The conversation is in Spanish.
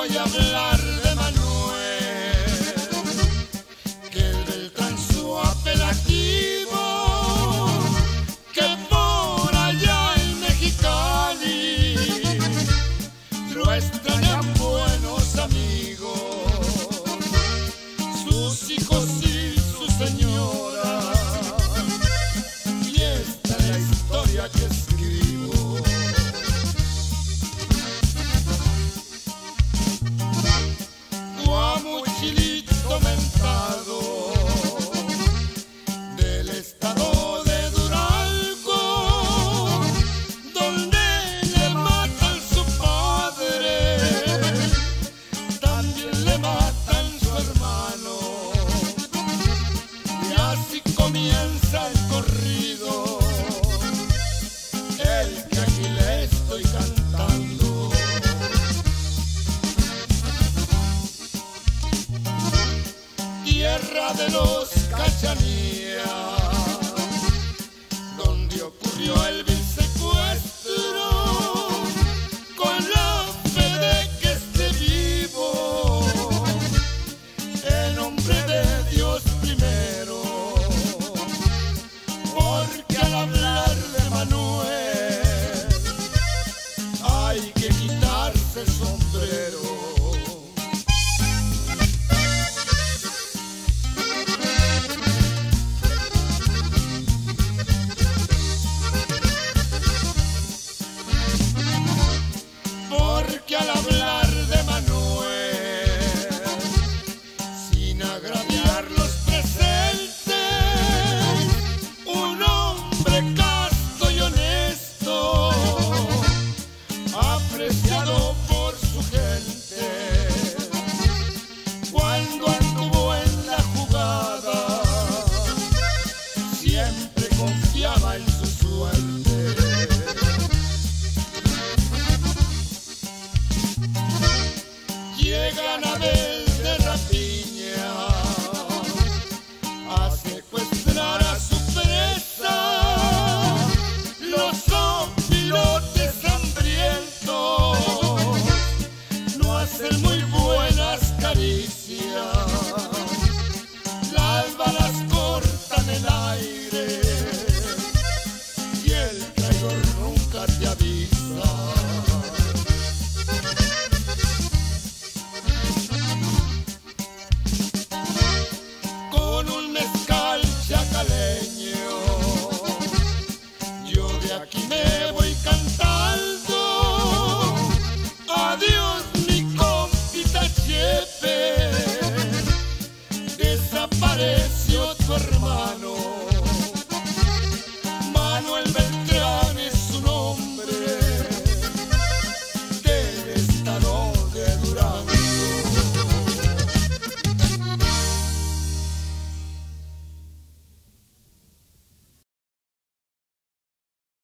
voy a hablar tierra de los cachanía, donde ocurrió el vil secuestro, con la fe de que esté vivo, en nombre de Dios primero, porque al hablar de Manuel hay que quitarse el sombrero. Porque al hablar de Manuel, sin agraviar los presentes, un hombre casto y honesto, apreciado por su gente, cuando de rapiña. A secuestrar a su presa. Los pilotes hambrientos. No hacen muy buenas caricias. Las balas cortan el aire